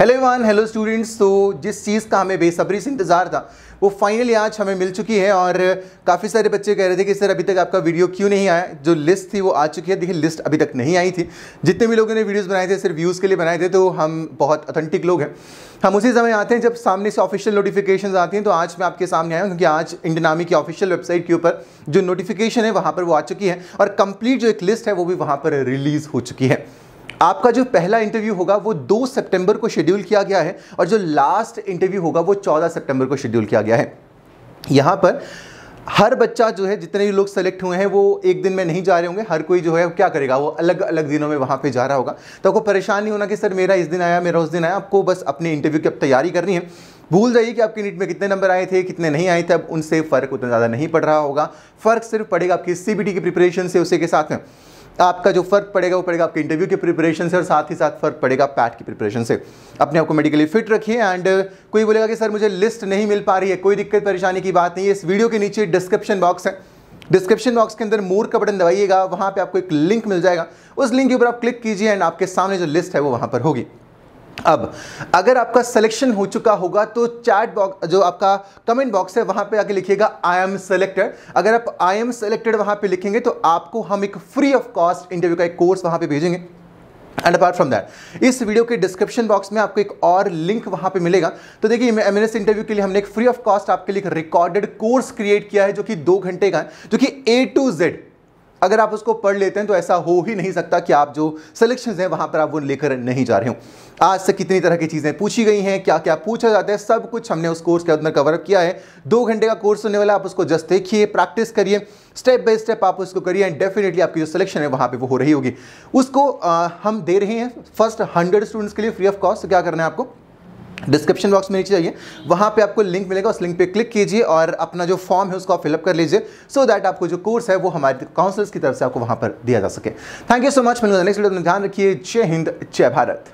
Hello one hello students तो जिस चीज़ का हमें बेसब्री से इंतज़ार था, वो फाइनली आज हमें मिल चुकी है और काफ़ी सारे बच्चे कह रहे थे कि, सर, अभी तक आपका वीडियो क्यों नहीं आया? जो लिस्ट थी वो आ चुकी है। देखिए लिस्ट अभी तक नहीं आई थी। जितने भी लोगों ने वीडियोस बनाए थे, सिर्फ़ व्यूज़ के लिए बनाए थे तो हम बहुत ऑथेंटिक लोग हैं। हम उसी समय आते हैं जब सामने से ऑफिशियल नोटिफिकेशन आती हैं तो आज मैं आपके सामने आया हूँ, क्योंकि आज इंडियन आर्मी की ऑफिशियल वेबसाइट के ऊपर जो नोटिफिकेशन है, वहाँ पर वो आ चुकी है। और कंप्लीट जो एक लिस्ट है, वो भी वहाँ पर रिलीज़ हो चुकी है। आपका जो पहला इंटरव्यू होगा, वो 2 सितंबर को शेड्यूल किया गया है और जो लास्ट इंटरव्यू होगा, वो 14 सितंबर को शेड्यूल किया गया है। यहाँ पर हर बच्चा जो है, जितने भी लोग सेलेक्ट हुए हैं, वो एक दिन में नहीं जा रहे होंगे। हर कोई जो है, क्या करेगा? वो अलग अलग दिनों में वहाँ पे जा रहा होगा। तो आपको परेशान नहीं होना कि, सर, मेरा इस दिन आया, मेरा उस दिन आया। आपको बस अपने इंटरव्यू की अब तैयारी करनी है। भूल जाइए कि आपकी नीट में कितने नंबर आए थे, कितने नहीं आए थे। अब उनसे फ़र्क उतना ज़्यादा नहीं पड़ रहा होगा। फ़र्क सिर्फ़ पड़ेगा आपकी सी की प्रिपरेशन से, उसी के साथ में। आपका जो फ़र्क पड़ेगा, वो पड़ेगा आपके इंटरव्यू के प्रिपरेशन से और साथ ही साथ फ़र्क पड़ेगा पैट की प्रिपरेशन से। अपने आप को मेडिकली फिट रखिए एंड कोई बोलेगा कि, सर, मुझे लिस्ट नहीं मिल पा रही है, कोई दिक्कत, परेशानी की बात नहीं है। इस वीडियो के नीचे डिस्क्रिप्शन बॉक्स है। डिस्क्रिप्शन बॉक्स के अंदर मोर का बटन दबाइएगा, वहाँ पर आपको एक लिंक मिल जाएगा। उस लिंक के ऊपर आप क्लिक कीजिए एंड आपके सामने जो लिस्ट है, वो वहाँ पर होगी। अब, अगर आपका सिलेक्शन हो चुका होगा तो चैट बॉक्स जो आपका कमेंट बॉक्स है, वहाँ पे आके लिखिएगा आई एम सेलेक्टेड अगर आप आई एम सेलेक्टेड वहाँ पे लिखेंगे तो आपको हम एक फ्री ऑफ़ कॉस्ट इंटरव्यू का एक कोर्स वहाँ पे भेजेंगे। एंड अपार्ट फ्रॉम दैट इस वीडियो के डिस्क्रिप्शन बॉक्स में आपको एक और लिंक वहाँ पे मिलेगा। तो देखिए एम एन इंटरव्यू के लिए हमने एक फ्री ऑफ़ कॉस्ट आपके लिए रिकॉर्डेड कोर्स क्रिएट किया है, जो कि दो घंटे का है, जो कि ए टू जेड अगर आप उसको पढ़ लेते हैं तो ऐसा हो ही नहीं सकता कि आप जो सिलेक्शन हैं वहाँ पर आप वो लेकर नहीं जा रहे हो। आज से कितनी तरह की चीज़ें पूछी गई हैं क्या क्या पूछा जाता है सब कुछ हमने उस कोर्स के अंदर कवर अप किया है। दो घंटे का कोर्स होने वाला आप उसको जस्ट देखिए प्रैक्टिस करिए। स्टेप बाय स्टेप आप उसको करिए एंड डेफिनेटली आपकी जो सिलेक्शन है वहाँ पे वो हो रही होगी। उसको आ, हम दे रहे हैं फ़र्स्ट हंड्रेड स्टूडेंट्स के लिए फ्री ऑफ़ कॉस्ट क्या करना है आपको? डिस्क्रिप्शन बॉक्स में नीचे जाइए। वहाँ पे आपको लिंक मिलेगा, उस लिंक पे क्लिक कीजिए और अपना जो फॉर्म है उसको आप फिलअप कर लीजिए सो दैट आपको जो कोर्स है वो हमारे काउंसलर्स की तरफ़ से आपको वहाँ पर दिया जा सके। थैंक यू सो मच मिलूँगा नेक्स्ट वीडियो में। ध्यान रखिए। जय हिंद, जय भारत।